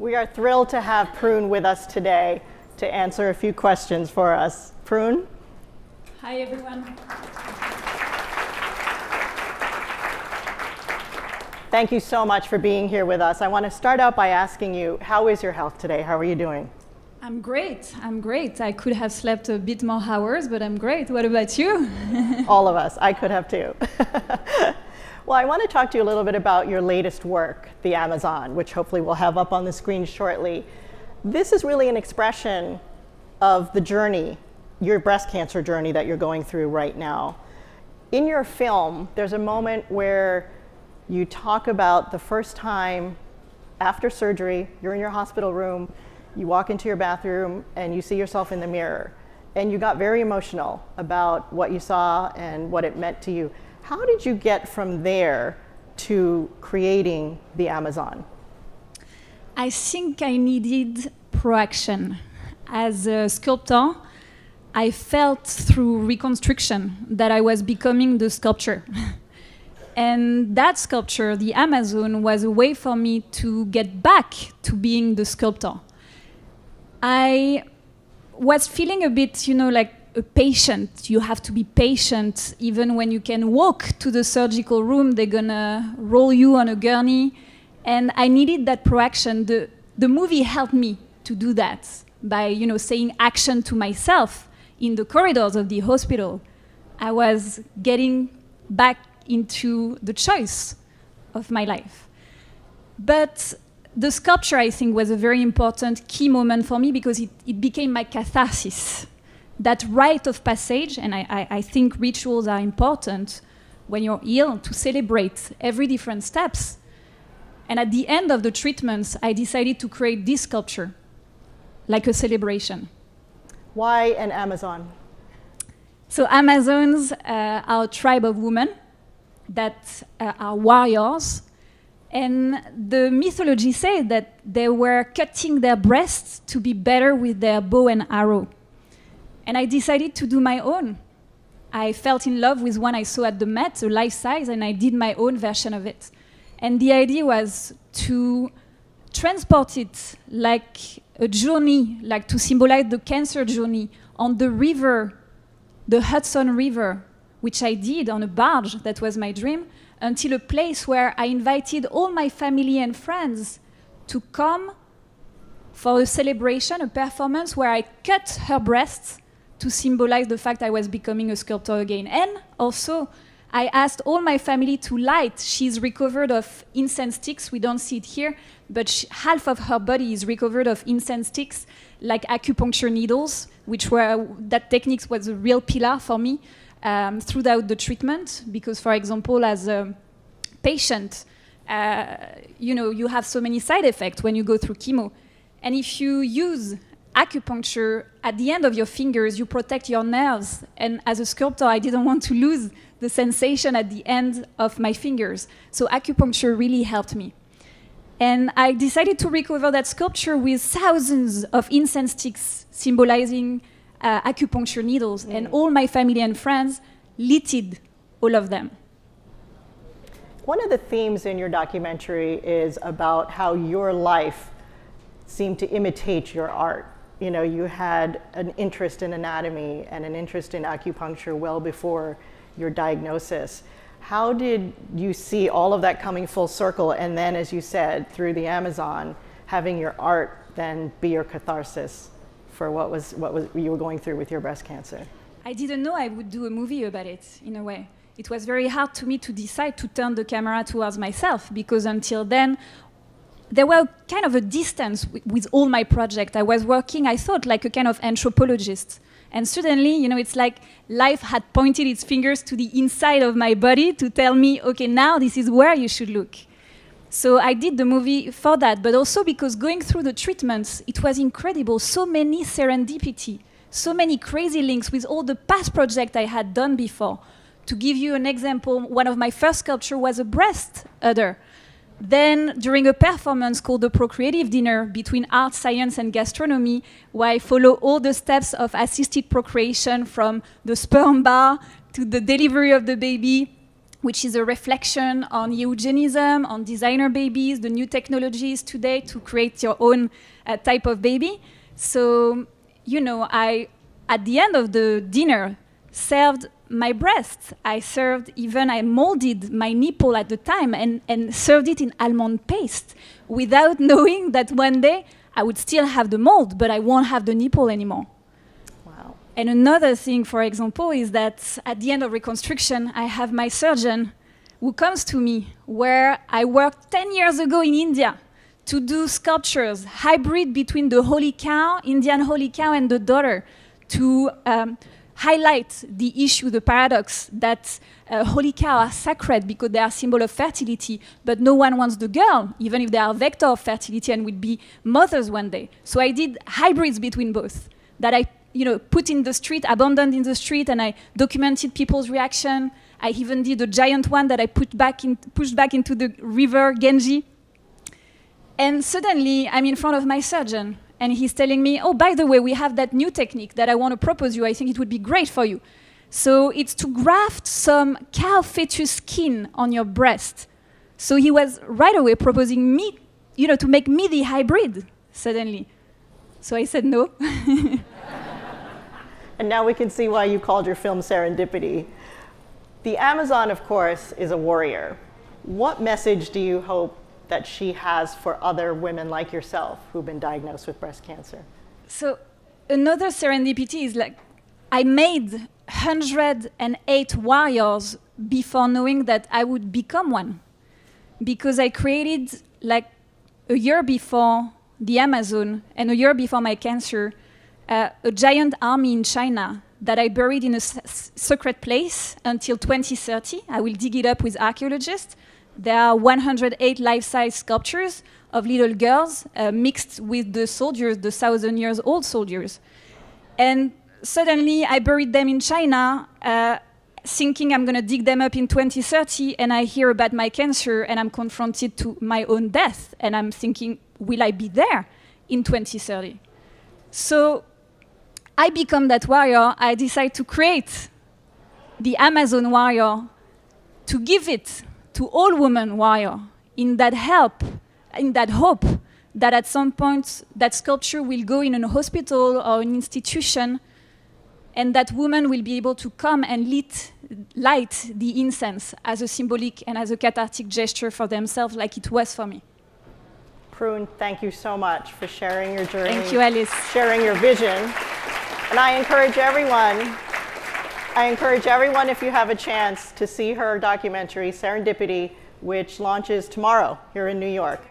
We are thrilled to have Prune with us today to answer a few questions for us. Prune? Hi, everyone. Thank you so much for being here with us. I want to start out by asking you, how is your health today? How are you doing? I'm great. I'm great. I could have slept a bit more hours, but I'm great. What about you? All of us. I could have too. well, I want to talk to you a little bit about your latest work, The Amazon, which hopefully we'll have up on the screen shortly. This is really an expression of the journey, your breast cancer journey that you're going through right now. In your film, there's a moment where you talk about the first time after surgery, you're in your hospital room, you walk into your bathroom and you see yourself in the mirror. And you got very emotional about what you saw and what it meant to you. How did you get from there to creating the Amazon? I think I needed proaction. As a sculptor, I felt through reconstruction that I was becoming the sculpture. and that sculpture, the Amazon, was a way for me to get back to being the sculptor. I was feeling a bit, you know, like a patient. You have to be patient even when you can walk to the surgical room. They're gonna roll you on a gurney, and I needed that proaction. The the movie helped me to do that by, you know, saying action to myself in the corridors of the hospital. I was getting back into the choice of my life. But the sculpture, I think, was a very important key moment for me because it, it became my catharsis. That rite of passage, and I, I, I, think rituals are important when you're ill to celebrate every different steps. And at the end of the treatments, I decided to create this sculpture, like a celebration. Why an Amazon? So Amazons uh, are a tribe of women that uh, are warriors and the mythology says that they were cutting their breasts to be better with their bow and arrow. And I decided to do my own. I felt in love with one I saw at the Met, a life size, and I did my own version of it. And the idea was to transport it like a journey, like to symbolize the cancer journey on the river, the Hudson River, which I did on a barge, that was my dream, until a place where I invited all my family and friends to come for a celebration, a performance where I cut her breasts to symbolize the fact I was becoming a sculptor again. And also, I asked all my family to light. She's recovered of incense sticks. We don't see it here, but she, half of her body is recovered of incense sticks, like acupuncture needles, which were that technique was a real pillar for me um, throughout the treatment because, for example, as a patient, uh, you know, you have so many side effects when you go through chemo. And if you use acupuncture at the end of your fingers, you protect your nerves. And as a sculptor, I didn't want to lose the sensation at the end of my fingers. So acupuncture really helped me. And I decided to recover that sculpture with thousands of incense sticks symbolizing uh, acupuncture needles, mm. and all my family and friends littered all of them. One of the themes in your documentary is about how your life seemed to imitate your art. You know, you had an interest in anatomy and an interest in acupuncture well before your diagnosis. How did you see all of that coming full circle? And then, as you said, through the Amazon, having your art then be your catharsis? for what was what was you were going through with your breast cancer? I didn't know I would do a movie about it in a way. It was very hard to me to decide to turn the camera towards myself because until then there were kind of a distance with all my project. I was working, I thought, like a kind of anthropologist. And suddenly, you know, it's like life had pointed its fingers to the inside of my body to tell me, okay, now this is where you should look. So I did the movie for that, but also because going through the treatments, it was incredible. So many serendipity, so many crazy links with all the past projects I had done before. To give you an example, one of my first sculpture was a breast udder. Then, during a performance called the Procreative Dinner between art, science, and gastronomy, where I follow all the steps of assisted procreation from the sperm bar to the delivery of the baby which is a reflection on eugenism, on designer babies, the new technologies today to create your own uh, type of baby. So, you know, I, at the end of the dinner, served my breasts. I served, even I molded my nipple at the time and, and served it in almond paste without knowing that one day I would still have the mold, but I won't have the nipple anymore. Wow. And another thing, for example, is that at the end of reconstruction, I have my surgeon who comes to me where I worked 10 years ago in India to do sculptures, hybrid between the holy cow, Indian holy cow, and the daughter, to um, highlight the issue, the paradox that uh, holy cow are sacred because they are symbol of fertility, but no one wants the girl, even if they are vector of fertility and would be mothers one day. So I did hybrids between both that I you know, put in the street, abandoned in the street, and I documented people's reaction. I even did a giant one that I put back in, pushed back into the river Genji. And suddenly, I'm in front of my surgeon, and he's telling me, oh, by the way, we have that new technique that I want to propose you. I think it would be great for you. So it's to graft some cow fetus skin on your breast. So he was right away proposing me, you know, to make me the hybrid suddenly. So I said no. and now we can see why you called your film Serendipity. The Amazon, of course, is a warrior. What message do you hope that she has for other women like yourself who've been diagnosed with breast cancer? So another serendipity is like I made 108 warriors before knowing that I would become one. Because I created like a year before the Amazon and a year before my cancer, uh, a giant army in China that I buried in a secret place until 2030. I will dig it up with archaeologists there are 108 life-size sculptures of little girls uh, mixed with the soldiers, the thousand years old soldiers. And suddenly I buried them in China, uh, thinking I'm going to dig them up in 2030, and I hear about my cancer and I'm confronted to my own death. And I'm thinking, will I be there in 2030? So I become that warrior. I decide to create the Amazon warrior to give it to all women warrior in that help, in that hope that at some point that sculpture will go in a hospital or an institution and that women will be able to come and lit, light the incense as a symbolic and as a cathartic gesture for themselves like it was for me. Prune, thank you so much for sharing your journey. Thank you, Alice. Sharing your vision. And I encourage everyone I encourage everyone, if you have a chance, to see her documentary, Serendipity, which launches tomorrow here in New York.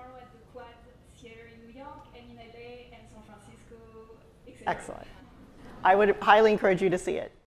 Excellent. I would highly encourage you to see it.